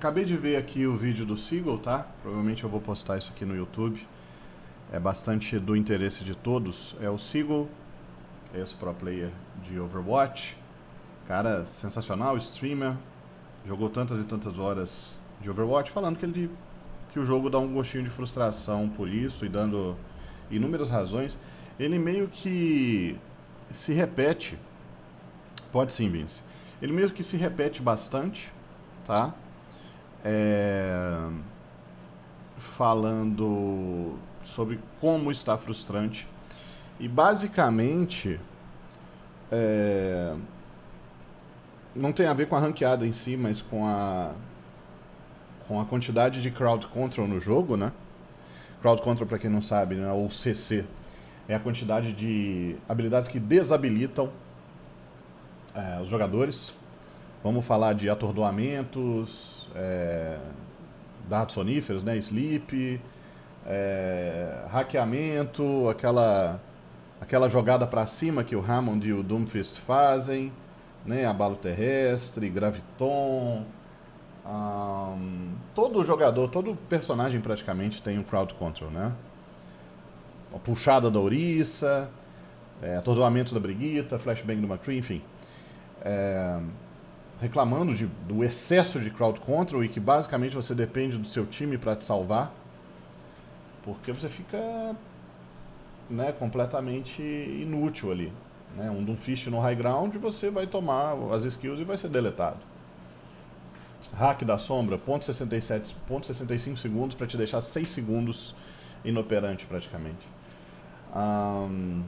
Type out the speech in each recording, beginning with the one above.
acabei de ver aqui o vídeo do Seagull, tá? Provavelmente eu vou postar isso aqui no YouTube. É bastante do interesse de todos. É o Seagull, esse pro player de Overwatch. Cara sensacional, streamer. Jogou tantas e tantas horas de Overwatch, falando que ele que o jogo dá um gostinho de frustração por isso e dando inúmeras razões. Ele meio que se repete. Pode sim, Vince. Ele meio que se repete bastante, tá? É... Falando sobre como está frustrante. E basicamente. É... Não tem a ver com a ranqueada em si, mas com a com a quantidade de crowd control no jogo, né? Crowd control, para quem não sabe, né? ou CC, é a quantidade de habilidades que desabilitam é, os jogadores. Vamos falar de atordoamentos, é, dados soníferos, né? Sleep, é, hackeamento, aquela, aquela jogada para cima que o Hammond e o Doomfist fazem, né? Abalo terrestre, graviton, um, todo jogador, todo personagem praticamente tem um crowd control, né? A puxada da ouriça, é, atordoamento da briguita, flashbang do McCree, enfim. É, reclamando de, do excesso de crowd control e que basicamente você depende do seu time para te salvar. Porque você fica né, completamente inútil ali. Né? Um Doomfist no high ground, você vai tomar as skills e vai ser deletado. Hack da sombra, ponto 67, ponto 65 segundos para te deixar 6 segundos inoperante praticamente. Um,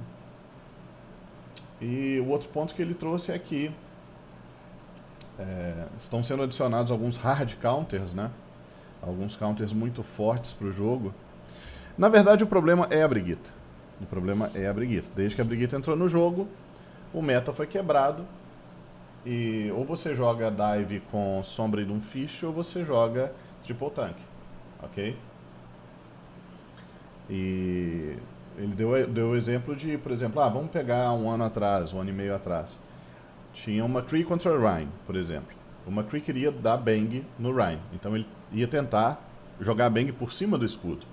e o outro ponto que ele trouxe é que é, estão sendo adicionados alguns hard counters, né? Alguns counters muito fortes para o jogo. Na verdade, o problema é a Brigitte. O problema é a Brigitte. Desde que a Brigitte entrou no jogo, o meta foi quebrado e ou você joga dive com sombra e fish ou você joga triple tank, ok? E ele deu, deu o exemplo de, por exemplo, ah, vamos pegar um ano atrás, um ano e meio atrás. Tinha uma McCree contra o Ryan, por exemplo. O McCree queria dar bang no Ryan, então ele ia tentar jogar bang por cima do escudo.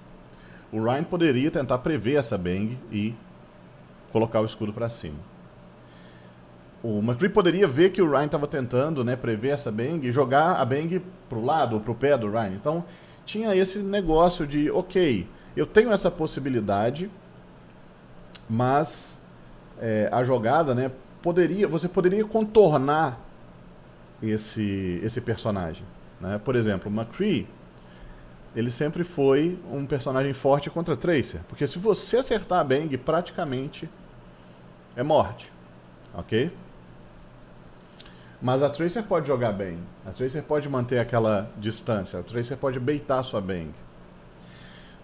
O Ryan poderia tentar prever essa bang e colocar o escudo para cima o McCree poderia ver que o Ryan estava tentando né, prever essa bang e jogar a bang pro lado ou pro pé do Ryan. Então tinha esse negócio de, ok, eu tenho essa possibilidade, mas é, a jogada, né, poderia, você poderia contornar esse, esse personagem. Né? Por exemplo, McCree, ele sempre foi um personagem forte contra Tracer, porque se você acertar a bang, praticamente é morte, ok? Mas a Tracer pode jogar bem. A Tracer pode manter aquela distância. A Tracer pode beitar sua Bang.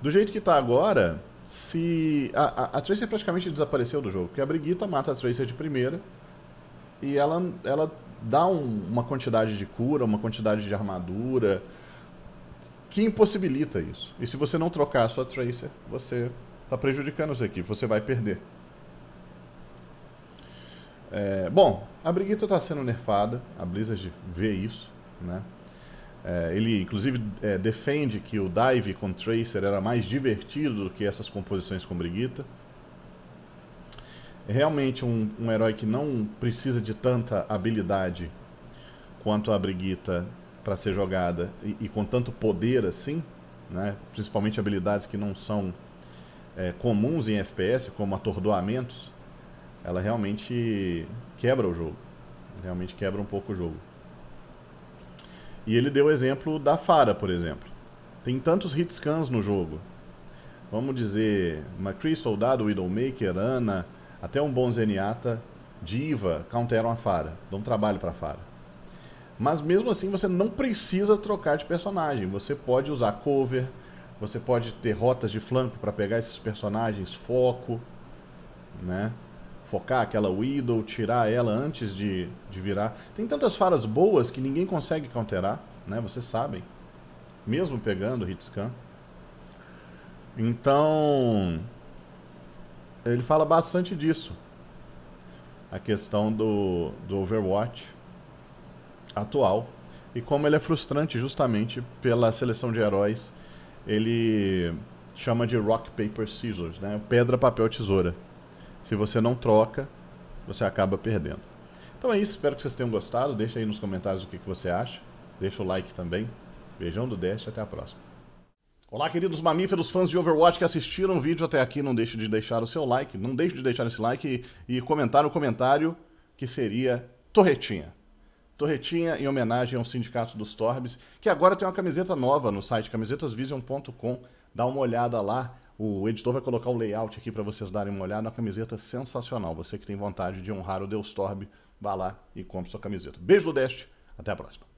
Do jeito que está agora, se. A, a, a, Tracer praticamente desapareceu do jogo. Porque a Brigitta mata a Tracer de primeira. E ela, ela dá um, uma quantidade de cura, uma quantidade de armadura. Que impossibilita isso. E se você não trocar a sua Tracer, você está prejudicando a sua equipe. Você vai perder. É, bom, a Brigitte está sendo nerfada, a Blizzard vê isso, né? É, ele, inclusive, é, defende que o dive com Tracer era mais divertido do que essas composições com Brigitte. É realmente um, um herói que não precisa de tanta habilidade quanto a Brigitte para ser jogada e, e, com tanto poder assim, né? principalmente habilidades que não são é, comuns em FPS, como atordoamentos ela realmente quebra o jogo. Realmente quebra um pouco o jogo. E ele deu o exemplo da Fara, por exemplo. Tem tantos hit scans no jogo. Vamos dizer, McCree, Soldado, Widowmaker, Ana, até um bom Zenyatta, Diva, counteram a Fara. Dão trabalho para Fara. Mas mesmo assim você não precisa trocar de personagem. Você pode usar cover, você pode ter rotas de flanco para pegar esses personagens, foco, né? Focar aquela Widow, tirar ela antes de, de virar. Tem tantas faras boas que ninguém consegue counterar, né? Vocês sabem. Mesmo pegando hitscan. Então, ele fala bastante disso. A questão do, do Overwatch atual. e como ele é frustrante justamente pela seleção de heróis. Ele chama de rock, paper, scissors, né? Pedra, papel, tesoura. Se você não troca, você acaba perdendo. Então é isso, espero que vocês tenham gostado. Deixa aí nos comentários o que, você acha. Deixa o like também. Beijão do Dash, até a próxima. Olá, queridos mamíferos fãs de Overwatch que assistiram o vídeo até aqui. Não deixe de deixar o seu like, não deixe de deixar esse like e, e comentar no comentário que seria Torretinha. Torretinha em homenagem ao Sindicato dos Torbes, que agora tem uma camiseta nova no site camisetasvision.com. Dá uma olhada lá. O editor vai colocar o layout aqui para vocês darem uma olhada. Uma camiseta sensacional. Você que tem vontade de honrar o Deus Torbe, vá lá e compre sua camiseta. Beijo do Deste. Até a próxima.